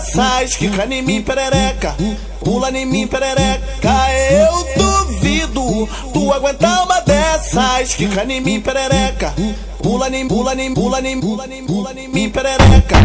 dessas, quica em mim perereca, pula em mim perereca. Eu duvido tu aguentar uma dessas, quica em mim perereca. Pula nem, pula nem, pula nem, pula nem, pula nem, me perereca.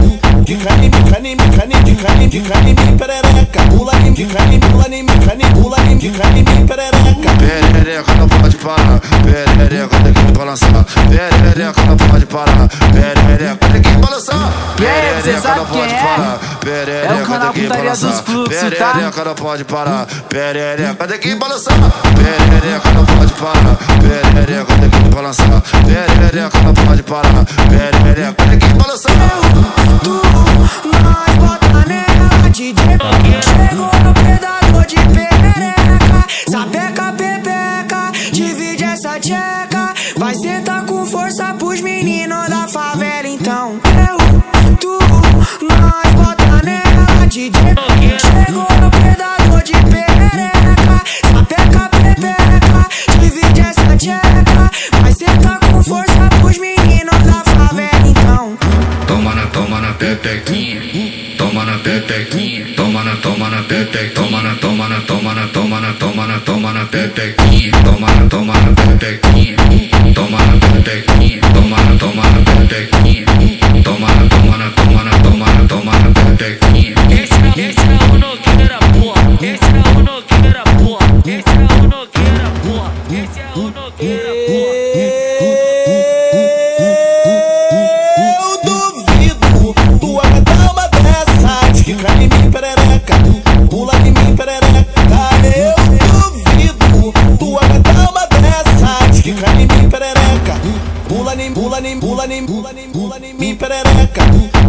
De cane, de cane, de cane, de cane, de cane, me perereca. Pula nem, de cane, pula nem, de cane, pula nem, de cane, me perereca. Perereca não pode parar, perereca tem que balançar. Perereca não pode parar, perereca tem que balançar. Perereca não pode parar, perereca tem que balançar. Perereca não pode parar, perereca tem que balançar. Perereca não pode parar, perereca tem que balançar. Perereca não pode parar, perereca tem que balançar. Tu, nós bota nela, DJ Chegou tcheca Vai sentar com força pros meninos da favela Então eu, tu, nós bota nela, DJ Chegou no predador de perereca Sapeca, pepeca, divide essa tcheca Vai sentar com força pros meninos da favela Então Toma na, toma na pepequinha. Toma na pepequinha. Toma na, toma na pepe. Toma na, toma na, toma na, toma na, toma na, toma na pepequinha. Toma Esse é o Nogueira, porra. Esse é o Nogueira, porra. Esse é o Nogueira, porra. Eu duvido tu aguentar uma dessas, quica em mim perereca, pula em mim perereca. Eu duvido tu aguentar uma dessas, quica em mim perereca, pula em, pula em, pula em, pula em, pula em mim perereca.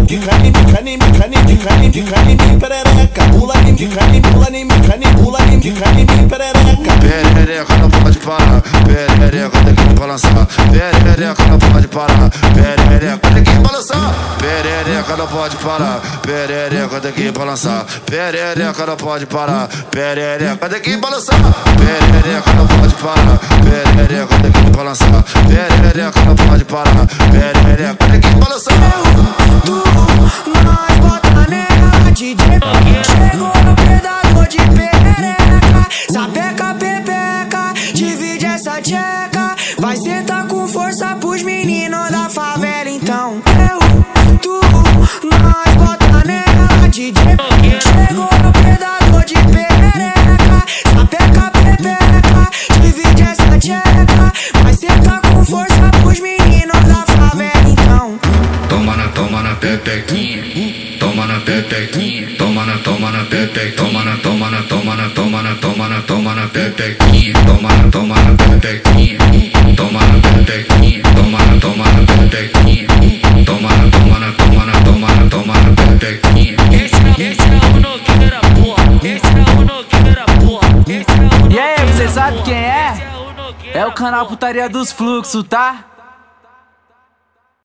Quica em mim, cane, mim, cane, de cane, de cane, mim perereca, pula em, de cane, pula em mim, cane, pula em, de cane, mim perereca. Perereca não pode parar, perereca tem que balançar. Perereca não pode parar, perereca tem que balançar. Não pode parar, perereca tem que balançar. Perereca não pode parar, perereca tem que balançar. Perereca não pode parar, perereca tem que balançar. Perereca não pode parar, perereca Chegou no predador de perereca Sapeca, pepeca, divide essa tcheca Vai sentar com força pros meninos da favela Então Toma na, toma na pepequinha. Toma na pepequinha. Toma na, toma na pepe. Toma na, toma na, toma na, toma na, toma na, toma na pepequinha. Toma na, toma na pepequinha. Toma na pepequinha. Toma na, toma na pepequinha. Toma na, toma na, toma Você sabe quem é? é o canal. Putaria dos Fluxos, tá?